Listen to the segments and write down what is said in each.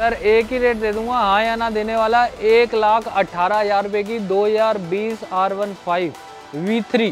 Sir एक ही rate दे दूँगा। हाँ या ना देने वाला एक लाख अट्ठारह हज़ार रुपये की दो हज़ार बीस R one five V three.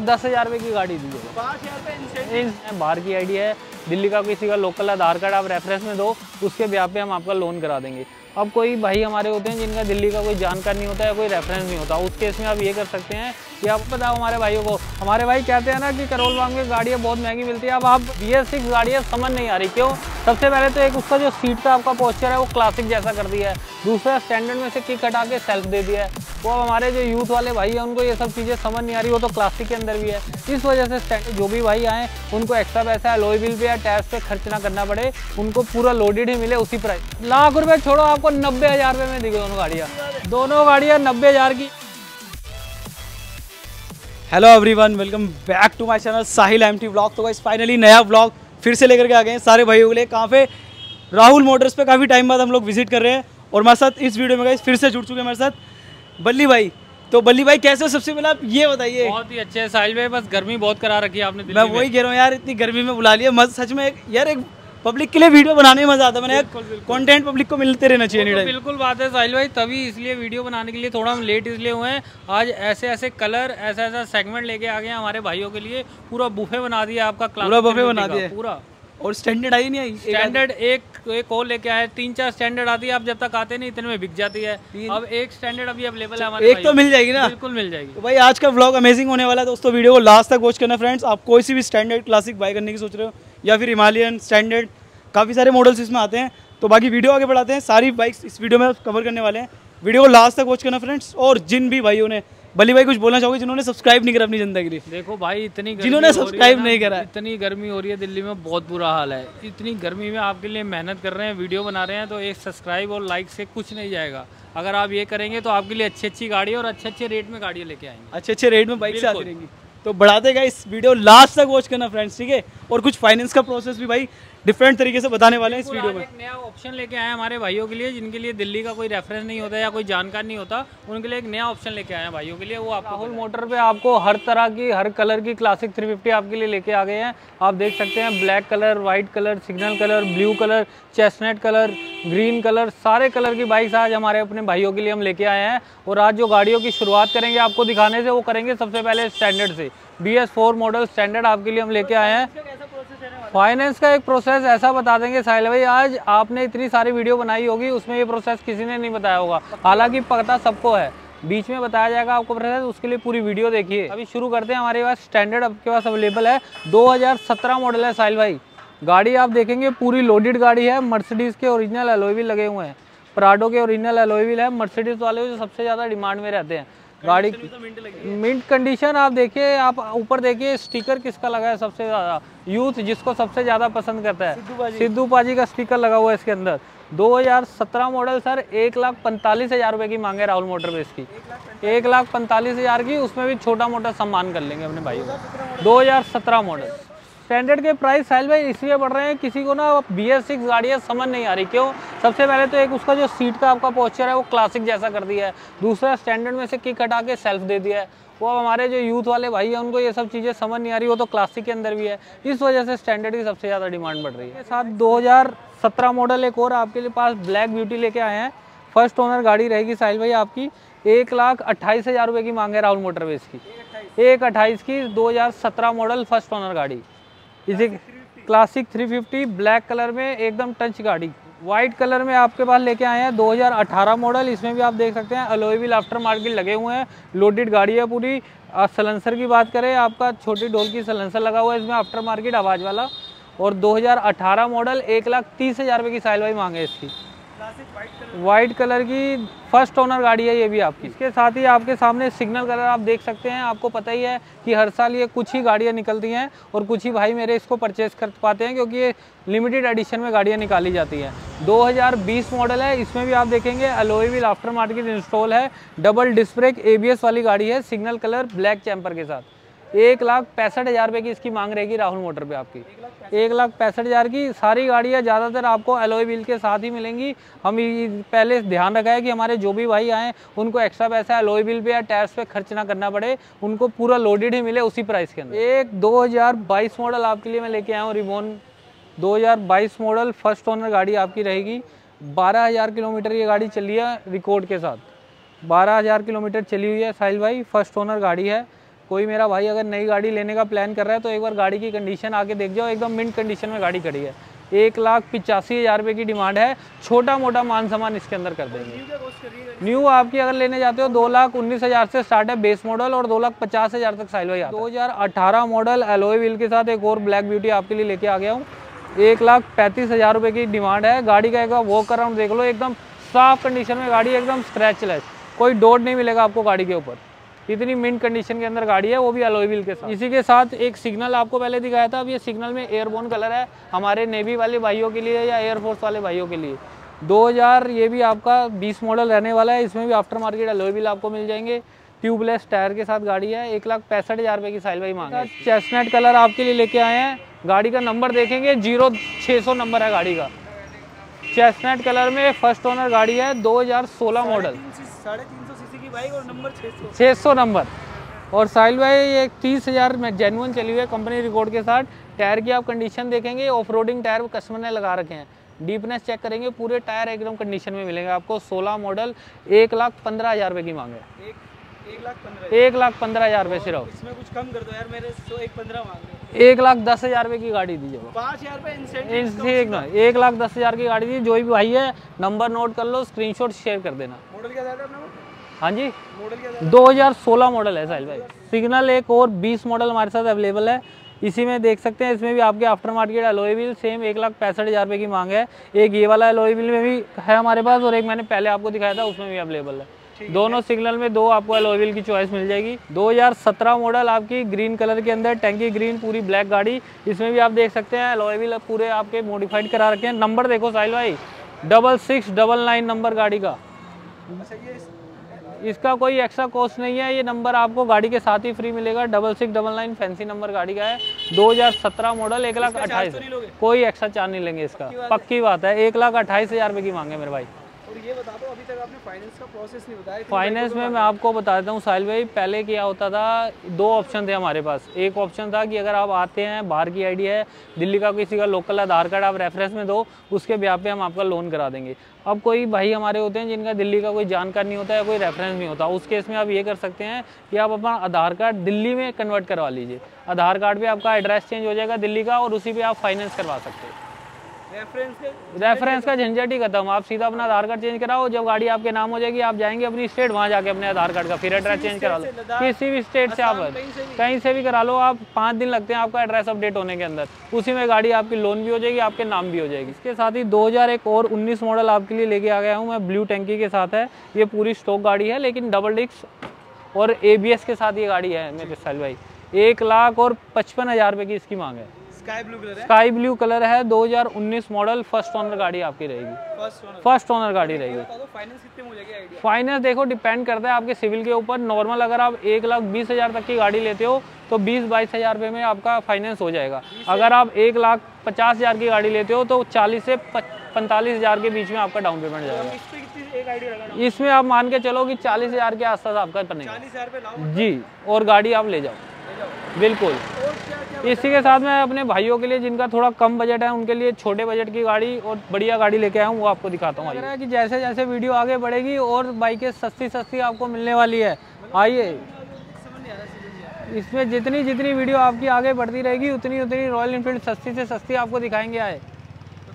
दस हज़ार रुपए की गाड़ी दीजिएगा बाहर की आईडी है। दिल्ली का किसी का लोकल आधार कार्ड आप रेफरेंस में दो उसके ब्याह पे हम आपका लोन करा देंगे। अब कोई भाई हमारे होते हैं जिनका दिल्ली का कोई जानकार नहीं होता है कोई रेफरेंस नहीं होता, उस केस में आप ये कर सकते हैं कि आप बताओ हमारे भाइयों को, हमारे भाई कहते हैं ना कि करोल बाग में गाड़ियाँ बहुत महँगी मिलती है, अब आप बी एस सिक्स गाड़ियाँ समझ नहीं आ रही, क्यों? सबसे पहले तो एक उसका जो सीट का आपका पोस्चर है, वो क्लासिक जैसा कर दिया है। दूसरा स्टैंडर्ड में से किक हटा के सेल्फ दे दिया है। वो हमारे जो यूथ वाले भाई हैं, उनको ये सब चीज़ें समझ नहीं आ रही, वो तो क्लासिक के अंदर भी है। इस वजह से जो भी भाई आए, उनको एक्स्ट्रा पैसा लोई बिल पे या टैक्स पे खर्च ना करना पड़े, उनको पूरा लोडेड ही मिले उसी प्राइस लाख रुपए छोड़ो, आपको नब्बे हज़ार रुपये में दी दोनों गाड़ियाँ। दोनों गाड़ियाँ नब्बे हज़ार की। Hello everyone welcome back to my channel Sahil M T blog तो गाइस फाइनली नया ब्लॉग फिर से लेकर के आ गए हैं सारे भाइयों के लिए। कहाँ पे? राहुल मोटर्स पे काफ़ी टाइम बाद हम लोग विज़िट कर रहे हैं। और हमारे साथ इस वीडियो में गाइस फिर से जुड़ चुके हैं हमारे साथ। बल्ली भाई तो बल्ली भाई कैसे हो सबसे पहले आप ये बताइए। बहुत ही अच्छे है साहिल भाई बस गर्मी बहुत करा रखी है आपने मैं वही कह रहा हूँ यार इतनी गर्मी में बुला लिया। मत सच में यार एक पब्लिक के लिए वीडियो बनाने में मज़ा आता है। मैंने कंटेंट पब्लिक को मिलते रहना चाहिए तो बिल्कुल बात है साहिल भाई तभी इसलिए वीडियो बनाने के लिए थोड़ा हम लेट इसलिए हुए हैं। आज ऐसे ऐसे कलर ऐसा ऐसा सेगमेंट लेके आ गए हमारे भाइयों के लिए। पूरा बुफे बना दिया आपका पूरा 350 बना दिया। पूरा। और स्टैंडर्ड आई नहीं आई? स्टैंडर्ड एक एक और लेके आए तीन चार स्टैंडर्ड आती है अब जब तक आते नहीं इतने में बिक जाती है। अब एक स्टैंडर्ड अभी अवेलेबल है हमारे एक तो मिल जाएगी ना? बिल्कुल मिल जाएगी। तो भाई आज का व्लॉग अमेजिंग होने वाला है दोस्तों वीडियो को लास्ट तक वॉच करना फ्रेंड्स आप कोई सी भी स्टैंडर्ड क्लासिक बाय करने की सोच रहे हो या फिर हिमालयन स्टैंडर्ड काफ़ी सारे मॉडल्स इसमें आते हैं। तो बाकी वीडियो आगे बढ़ाते हैं सारी बाइक्स इस वीडियो में कवर करने वाले हैं। वीडियो को लास्ट तक वॉच करना फ्रेंड्स और जिन भी भाइयों ने बली भाई कुछ बोलना चाहोगे जिन्होंने सब्सक्राइब नहीं करा अपनी ज़िंदगी के लिए देखो भाई इतनी जिन्होंने सब्सक्राइब नहीं करा। इतनी गर्मी हो रही है दिल्ली में बहुत बुरा हाल है। इतनी गर्मी में आपके लिए मेहनत कर रहे हैं वीडियो बना रहे हैं तो एक सब्सक्राइब और लाइक से कुछ नहीं जाएगा। अगर आप ये करेंगे तो आपके लिए अच्छी अच्छी गाड़ी और अच्छे अच्छे रेट में गाड़ियाँ लेके आएँगे। अच्छे अच्छे रेट में बाइक से आती रहेंगी। तो बढ़ाते गए इस वीडियो लास्ट तक वॉच करना फ्रेंड्स ठीक है? और कुछ फाइनेंस का प्रोसेस भी भाई डिफरेंट तरीके से बताने वाले हैं इस वीडियो में। एक नया ऑप्शन लेके आए हमारे भाइयों के लिए जिनके लिए दिल्ली का कोई रेफरेंस नहीं होता या कोई जानकार नहीं होता उनके लिए एक नया ऑप्शन लेके आए हैं भाइयों के लिए। वो आप राहुल मोटर पे आपको हर तरह की हर कलर की क्लासिक 350 आपके लिए लेके आ गए हैं। आप देख सकते हैं black colour white colour signal colour blue colour chestnut colour green colour सारे कलर की बाइक्स आज हमारे अपने भाइयों के लिए हम लेके आए हैं। और आज जो गाड़ियों की शुरुआत करेंगे आपको दिखाने से वो करेंगे सबसे पहले स्टैंडर्ड से। B S four model standard आपके लिए हम लेके आए हैं। फाइनेंस का एक प्रोसेस ऐसा बता देंगे साहिल भाई, आज आपने इतनी सारी वीडियो बनाई होगी, उसमें ये प्रोसेस किसी ने नहीं बताया होगा। हालाँकि पता सबको है, बीच में बताया जाएगा आपको प्रोसेस उसके लिए पूरी वीडियो देखिए। अभी शुरू करते हैं, हमारे पास स्टैंडर्ड आपके पास अवेलेबल है। 2017 मॉडल है साहिल भाई। गाड़ी आप देखेंगे, पूरी लोडेड गाड़ी है मर्सिडीज़ के ओरिजिनल एलोई लगे हुए हैं। प्राडो के ओरिजिनल एलोई है मर्सिडीज़ वाले जो सबसे ज़्यादा डिमांड में रहते हैं। गाड़ी मिंट कंडीशन आप देखिए आप ऊपर देखिए स्टिकर किसका लगा है सबसे ज़्यादा? यूथ जिसको सबसे ज़्यादा पसंद करता है। सिद्धू पाजी। का स्टिकर लगा हुआ है इसके अंदर। 2017 मॉडल सर एक लाख पैंतालीस हज़ार रुपए की मांगे राहुल मोटर बेस की। एक लाख पैंतालीस हज़ार की उसमें भी छोटा मोटा सम्मान कर लेंगे अपने भाई दो हज़ार मॉडल स्टैंडर्ड के प्राइस साहिल भाई इसलिए बढ़ रहे हैं, किसी को ना बी एस सिक्स गाड़ियाँ समझ नहीं आ रही। क्यों? सबसे पहले तो एक उसका जो सीट का आपका पोस्चर है, वो क्लासिक जैसा कर दिया है। दूसरा स्टैंडर्ड में से किक हटा के सेल्फ दे दिया है। वो अब हमारे जो यूथ वाले भाई हैं, उनको ये सब चीज़ें समझ नहीं आ रही, वो तो क्लासिक के अंदर भी है। इस वजह से स्टैंडर्ड की सबसे ज़्यादा डिमांड बढ़ रही है। साथ 2017 मॉडल एक और आपके लिए पास ब्लैक ब्यूटी लेके आए हैं। फ़र्स्ट ओनर गाड़ी रहेगी साहिल भाई आपकी। एक लाख अट्ठाईस हज़ार रुपये की मांग है राहुल मोटरवेज की। एक अट्ठाईस की 2017 मॉडल फ़र्स्ट ओनर गाड़ी। इसे क्लासिक 350 ब्लैक कलर में एकदम टच गाड़ी। वाइट कलर में आपके पास लेके आए हैं 2018 मॉडल। इसमें भी आप देख सकते हैं अलोईविल आफ्टर मार्केट लगे हुए हैं लोडेड गाड़ी है पूरी। सलेंसर की बात करें, आपका छोटी ढोल की सलेंसर लगा हुआ है, इसमें आफ्टर मार्केट आवाज़ वाला। और 2018 मॉडल, एक लाख तीस हज़ार रुपये की साइल वाई मांगे इसकी। वाइट कलर की फ़र्स्ट ओनर गाड़ी है ये भी आपकी। इसके साथ ही आपके सामने सिग्नल कलर आप देख सकते हैं। आपको पता ही है कि हर साल ये कुछ ही गाड़ियाँ निकलती हैं और कुछ ही भाई मेरे इसको परचेस कर पाते हैं क्योंकि ये लिमिटेड एडिशन में गाड़ियाँ निकाली जाती हैं। 2020 मॉडल है। इसमें भी आप देखेंगे alloy wheel aftermarket install है डबल डिस्क ब्रेक एबीएस वाली गाड़ी है। सिग्नल कलर ब्लैक चैम्पर के साथ। एक लाख पैंसठ हज़ार रुपये की इसकी मांग रहेगी राहुल मोटर पे आपकी। एक लाख पैंसठ हज़ार की सारी गाड़ियाँ ज़्यादातर आपको एलोई व्हील के साथ ही मिलेंगी। हम पहले ध्यान रखा है कि हमारे जो भी भाई आएँ, उनको एक्स्ट्रा पैसा एलोई व्हील पे या टायर्स पे खर्च ना करना पड़े, उनको पूरा लोडेड ही मिले उसी प्राइस के अंदर। एक 2022 मॉडल आपके लिए मैं लेके आया हूँ रिमोन 2022 मॉडल फ़र्स्ट ओनर गाड़ी आपकी रहेगी। बारह हज़ार किलोमीटर ये गाड़ी चली है रिकॉर्ड के साथ। बारह हज़ार किलोमीटर चली हुई है साहिल भाई फ़र्स्ट ओनर गाड़ी है। कोई मेरा भाई अगर नई गाड़ी लेने का प्लान कर रहा है तो एक बार गाड़ी की कंडीशन आके देख जाओ एकदम मिंट कंडीशन में गाड़ी खड़ी है। एक लाख पिचासी हज़ार रुपये की डिमांड है छोटा मोटा मान सामान इसके अंदर कर देंगे। न्यू आपकी अगर लेने जाते हो दो लाख उन्नीस हज़ार से स्टार्ट है बेस मॉडल और दो लाख पचास हज़ार तक साइल भाई दो हज़ार अठारह मॉडल एलोए व्हील के साथ एक और ब्लैक ब्यूटी आपके लिए लेके आ गया हूँ। एक लाख पैंतीस हज़ार रुपये की डिमांड है। गाड़ी का एक बार वॉक अराउंड देख लो एकदम साफ़ कंडीशन में गाड़ी एकदम स्क्रैचलेस कोई डोट नहीं मिलेगा आपको गाड़ी के ऊपर। इतनी मिंट कंडीशन के अंदर गाड़ी है, वो भी अलोई व्हील के साथ। इसी के साथ एक सिग्नल आपको पहले दिखाया था, अब ये सिग्नल में एयरबोन कलर है, हमारे नेवी वाले भाइयों के लिए या एयरफोर्स वाले भाइयों के लिए। 2000 ये भी आपका 20 मॉडल रहने वाला है, इसमें भी आफ्टर मार्केट अलोई व्हील आपको मिल जाएँगे। ट्यूबलेस टायर के साथ गाड़ी है, एक लाख पैंसठ हज़ार रुपये की साइल भाई मांग चेस्टनेट कलर आपके लिए लेके आए हैं। गाड़ी का नंबर देखेंगे, ज़ीरो छः सौ नंबर है गाड़ी का। चेस्टनेट कलर में फ़र्स्ट ओनर गाड़ी है 2016 मॉडल साढ़े तीन और नंबर छः सौ। नंबर। और साहिल भाई ये तीस हज़ार में जेनुअन चली हुई है कंपनी रिकॉर्ड के साथ। टायर की आप कंडीशन देखेंगे ऑफ़ रोडिंग टायर कस्टमर ने लगा रखे हैं। डीपनेस चेक करेंगे पूरे टायर एकदम कंडीशन में मिलेंगे आपको। 16 मॉडल एक लाख पंद्रह हज़ार रुपये की मांगे एक एक लाख पंद्रह हज़ार। रुपये सिर्फ़। इसमें कुछ कम कर दो यार मेरे सौ एक पंद्रह मांग एक लाख दस हज़ार रुपये की गाड़ी दीजिए पाँच हज़ार रुपये इंसेंटिव एक लाख दस हज़ार की गाड़ी दी। जो भी भाई है नंबर नोट कर लो स्क्रीनशॉट शेयर कर देना। मॉडल क्या था अपना? हाँ जी। दो हज़ार सोलह मॉडल है साहिल भाई। सिग्नल एक और 20 मॉडल हमारे साथ अवेलेबल है। इसी में देख सकते हैं इसमें भी आपके आफ्टर मार्केट व्हील सेम एक लाख पैंसठ हज़ार रुपये की मांग है। एक ये वाला व्हील में भी है हमारे पास और एक मैंने पहले आपको दिखाया था उसमें भी अवेलेबल है। दोनों सिग्नल में दो आपको एलोए व्हील की चॉइस मिल जाएगी। 2017 मॉडल आपकी ग्रीन कलर के अंदर टैंकी ग्रीन पूरी ब्लैक गाड़ी। इसमें भी आप देख सकते हैं एलोए व्हील पूरे आपके मॉडिफाइड करा रखे हैं। नंबर देखो साहिल भाई double six double nine number गाड़ी का। अच्छा ये इसका कोई एक्स्ट्रा कॉस्ट नहीं है। ये नंबर आपको गाड़ी के साथ ही फ्री मिलेगा। Double six double nine fancy number गाड़ी का है। 2017 मॉडल एक लाख अट्ठाईस। तो? कोई एक्स्ट्रा चार्ज नहीं लेंगे इसका। पक्की बात है। एक लाख अट्ठाईस हज़ार रुपये की मांगे मेरे भाई। और ये बता दो अभी तक आपने फाइनेंस का प्रोसेस नहीं बताया फाइनेंस में मैं आपको बता देता हूँ साहिल भाई पहले क्या होता था दो ऑप्शन थे हमारे पास। एक ऑप्शन था कि अगर आप आते हैं बाहर की आईडी है दिल्ली का किसी का लोकल आधार कार्ड आप रेफरेंस में दो उसके ब्याह पे हम आपका लोन करा देंगे। अब कोई भाई हमारे होते हैं जिनका दिल्ली का कोई जानकार नहीं होता है कोई रेफरेंस नहीं होता उस केस में आप ये कर सकते हैं कि आप अपना आधार कार्ड दिल्ली में कन्वर्ट करवा लीजिए। आधार कार्ड पे आपका एड्रेस चेंज हो जाएगा दिल्ली का और उसी पे आप फाइनेंस करवा सकते हैं। रेफरेंस रेफरेंस का झंझट ही खत्म। आप सीधा अपना आधार कार्ड चेंज कराओ जब गाड़ी आपके नाम हो जाएगी आप जाएँगे अपनी स्टेट वहाँ जाके अपने आधार कार्ड का फिर एड्रेस चेंज करा लो। किसी भी स्टेट से आप कहीं से भी। करा लो आप पाँच दिन लगते हैं आपका एड्रेस अपडेट होने के अंदर। उसी में गाड़ी आपकी लोन भी हो जाएगी आपके नाम भी हो जाएगी। इसके साथ ही 2001 और 19 मॉडल आपके लिए लेके आ गया हूँ मैं ब्लू टैंकी के साथ है। ये पूरी स्टॉक गाड़ी है लेकिन डबल डिस्क और एबीएस के साथ ये गाड़ी है मेरे साल भाई। एक लाख और पचपन हज़ार रुपये की इसकी मांग है। स्काई ब्लू कलर है? स्काई ब्लू कलर है 2019 मॉडल फ़र्स्ट ओनर गाड़ी आपकी रहेगी। फ़र्स्ट ओनर गाड़ी रहेगी। फाइनेंस जाएगी देखो डिपेंड करता है आपके सिविल के ऊपर। नॉर्मल अगर आप एक लाख बीस हज़ार तक की गाड़ी लेते हो तो बीस बाईस हज़ार रुपये में आपका फाइनेंस हो जाएगा। अगर आप एक लाख पचास हज़ार की गाड़ी लेते हो तो चालीस से पैंतालीस हज़ार के बीच में आपका डाउन पेमेंट जाएगा। आइडिया लगा इसमें आप मान के चलो कि चालीस हज़ार के आसपास आपका बनेगा। जी और गाड़ी आप ले जाओ। बिल्कुल। इसी के साथ मैं अपने भाइयों के लिए जिनका थोड़ा कम बजट है उनके लिए छोटे बजट की गाड़ी और बढ़िया गाड़ी लेके आया हूँ वो आपको दिखाता हूँ आइए। कि जैसे जैसे वीडियो आगे बढ़ेगी और बाइकें सस्ती सस्ती आपको मिलने वाली है। आइए। इसमें जितनी जितनी वीडियो आपकी आगे बढ़ती रहेगी उतनी उतनी रॉयल इनफील्ड सस्ती से सस्ती आपको दिखाएँगे आए।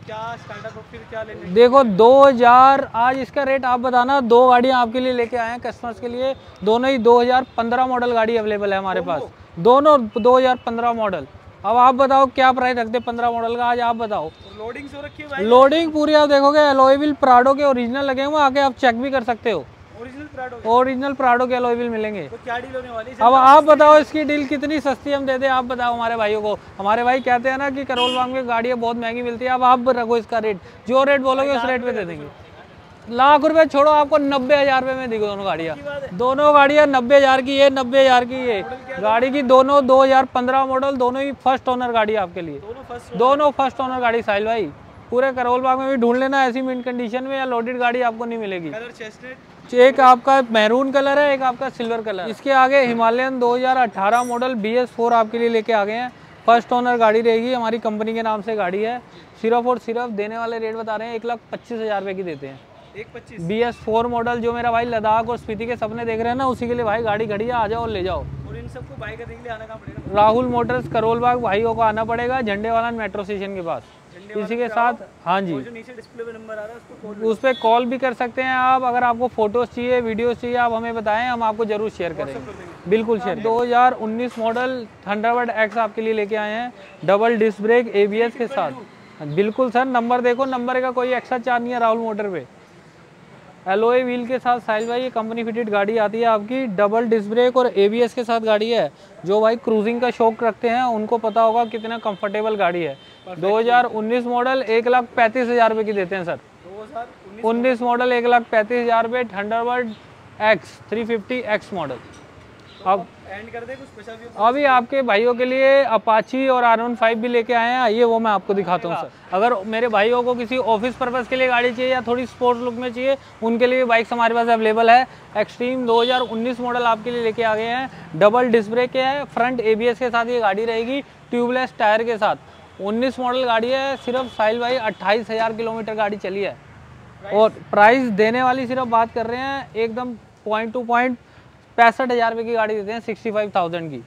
क्या दो हज़ार फिर क्या लेने देखो 2000 आज इसका रेट आप बताना दो गाड़ियाँ आपके लिए लेके आए हैं कस्टमर्स के लिए। दोनों ही 2015 मॉडल गाड़ी अवेलेबल है हमारे पास। दोनों? 2015 मॉडल अब आप बताओ क्या प्राइस रखते हैं पंद्रह मॉडल का? आज आप बताओ। लोडिंग सो रखी है लोडिंग पूरी आप देखोगे एलोएविल प्राडो के ओरिजिनल लगे हुए आके आप चेक भी कर सकते हो। ओरिजिनल प्राडो के। एलोई व्हील मिलेंगे। तो क्या डील होने वाली है? अब आप बताओ इसकी डील कितनी सस्ती हम दे दें आप बताओ हमारे भाइयों को। हमारे भाई कहते हैं ना कि करोल बाग में गाड़ियाँ बहुत महँगी मिलती है अब आप रखो इसका रेट जो रेट बोलोगे उस रेट पे दे देंगे। लाख रुपए छोड़ो आपको नब्बे हज़ार रुपये में दी दोनों गाड़ियाँ। दोनों गाड़ियाँ नब्बे हज़ार की ये नब्बे हज़ार की ये गाड़ी की दोनों दो हज़ार पंद्रह मॉडल दोनों ही फ़र्स्ट ओनर गाड़ी आपके लिए। दोनों फ़र्स्ट दोनों फ़र्स्ट ओनर गाड़ी साहिल भाई। पूरे करोल बाग में भी ढूंढ लेना ऐसी मिंट कंडीशन में या लोडेड गाड़ी आपको नहीं मिलेगी। एक आपका मैरून कलर है एक आपका सिल्वर कलर। इसके आगे Himalayan 2018 model B S four आपके लिए लेके आ गए हैं। फ़र्स्ट ओनर गाड़ी रहेगी हमारी कंपनी के नाम से गाड़ी है। सिर्फ़ और सिर्फ़ देने वाले रेट बता रहे हैं एक लाख पच्चीस हज़ार रुपये की देते हैं। एक पच्चीस। बी एस फोर मॉडल जो मेरा भाई लद्दाख और स्पीति के सपने देख रहे हैं ना उसी के लिए भाई गाड़ी खड़ी है आ जाओ और ले जाओ। और इन सबको बाई करने के लिए आना पड़ेगा? राहुल मोटर्स करोल बाग भाइयों को आना पड़ेगा झंडे वाला मेट्रो स्टेशन के पास। इसी के साथ हाँ जी। नीचे डिस्प्ले पे नंबर आ रहा है कॉल उस पर कॉल भी कर सकते हैं आप अगर आपको फ़ोटोज़ चाहिए वीडियोज़ चाहिए आप हमें बताएँ हम आपको ज़रूर शेयर करेंगे। बिल्कुल शेयर 2019 मॉडल थंडरबर्ड एक्स आपके लिए लेके आए हैं। डबल डिस्क ब्रेक एबीएस के साथ। बिल्कुल सर नंबर देखो नंबर का कोई एक्स्ट्रा चार्ज नहीं है राहुल मोटर पे। एलोए व्हील के साथ साहिल भाई ये कंपनी फिटेड गाड़ी आती है आपकी डबल डिस्क ब्रेक और एबीएस के साथ गाड़ी है जो भाई क्रूजिंग का शौक रखते हैं उनको पता होगा कितना कंफर्टेबल गाड़ी है। 2019 मॉडल एक लाख पैंतीस हज़ार रुपये की देते हैं सर। दो हज़ार उन्नीस उन्नीस मॉडल एक लाख पैंतीस हज़ार रुपये Thunderbird X three fifty X model अब एंड कर दे कुछ स्पेशल व्यू अभी आपके भाइयों के लिए अपाची और आर वन फाइव भी लेके आए हैं आइए वो मैं आपको दिखाता हूँ सर। अगर मेरे भाइयों को किसी ऑफ़िस पर्पज़ के लिए गाड़ी चाहिए या थोड़ी स्पोर्ट्स लुक में चाहिए उनके लिए बाइक्स हमारे पास अवेलेबल है। एक्सट्रीम 2019 मॉडल आपके लिए लेके आ गए हैं। डबल डिस्क ब्रेक के है फ्रंट एबीएस के साथ ये गाड़ी रहेगी ट्यूबलेस टायर के साथ। 19 मॉडल गाड़ी है सिर्फ़ साहिल भाई अट्ठाईस किलोमीटर गाड़ी चली है। और प्राइस देने वाली सिर्फ़ बात कर रहे हैं एकदम पॉइंट टू पॉइंट पैंसठ हज़ार रुपये की गाड़ी देते हैं सिक्सटी फाइव थाउज़ेंड की।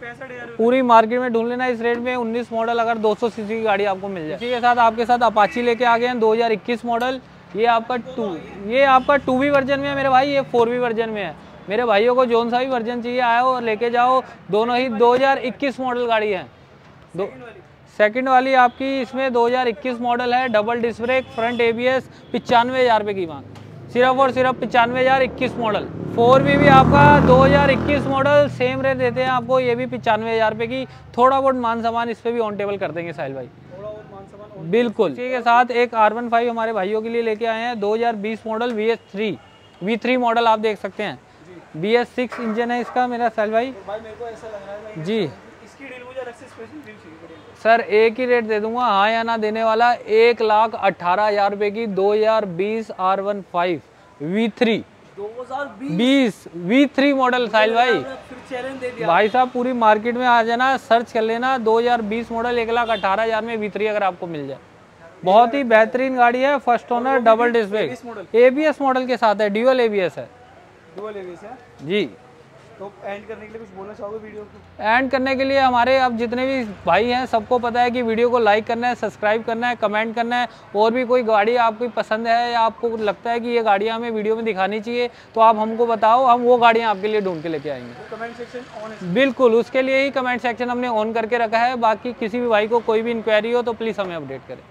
पैंसठ पूरी मार्केट में ढूंढ लेना इस रेट में 19 मॉडल अगर 200 सीसी की गाड़ी आपको मिल जाए। इसी के साथ आपके साथ अपाची लेके आ गए हैं 2021 मॉडल। ये आपका टू ये आपका टू वी वर्जन में है मेरे भाई ये फोर वी वर्जन में है। मेरे भाइयों को जोन सा भी वर्जन चाहिए आओ और लेके जाओ। दोनों ही 2021 मॉडल गाड़ी है। दो सेकंड वाली। आपकी इसमें 2021 मॉडल है double disc brake front ABS पिचानवे हज़ार रुपये की मांग। सिर्फ़ और सिर्फ़ पचानवे हज़ार इक्कीस मॉडल। फोर वी भी आपका 2021 मॉडल सेम रेट देते हैं आपको। ये भी पचानवे हज़ार रुपये की थोड़ा बहुत मान सामान इस पर भी ऑन टेबल कर देंगे साहिल भाई। बिल्कुल। इसी के साथ एक आर वन फाइव हमारे भाइयों के लिए लेके आए हैं। 2020 model V S three V three model आप देख सकते हैं। बी एस सिक्स इंजन है इसका मेरा साहिल भाई। और भाई मेरे को ऐसा लग रहा है जी। इसकी डील मुझे अलग से स्पेशल डील चाहिए। बढ़िया सर एक ही रेट दे दूँगा हाँ या ना देने वाला एक लाख अट्ठारह हज़ार रुपये की 2020 R one five V three दो हज़ार बीस? बीस वी थ्री मॉडल साहिल भाई। दे भाई साहब पूरी मार्केट में आ जाना सर्च कर लेना 2020 मॉडल एक लाख अठारह हज़ार में वी थ्री अगर आपको मिल जाए। बहुत ही बेहतरीन गाड़ी है first owner double disc brake model ABS model के साथ है ड्यूअल एबीएस है। है? जी। तो एंड करने के लिए कुछ बोलना चाहोगे वीडियो को? एंड करने के लिए हमारे अब जितने भी भाई हैं सबको पता है कि वीडियो को लाइक करना है सब्सक्राइब करना है कमेंट करना है। और भी कोई गाड़ी आपको पसंद है या आपको लगता है कि ये गाड़ियाँ हमें वीडियो में दिखानी चाहिए तो आप हमको बताओ हम वो गाड़ियाँ आपके लिए ढूंढ के लेके आएँगे। कमेंट सेक्शन ऑन है बिल्कुल उसके लिए ही कमेंट सेक्शन हमने ऑन करके रखा है। बाकी किसी भी भाई को कोई भी इंक्वायरी हो तो प्लीज़ हमें अपडेट करें।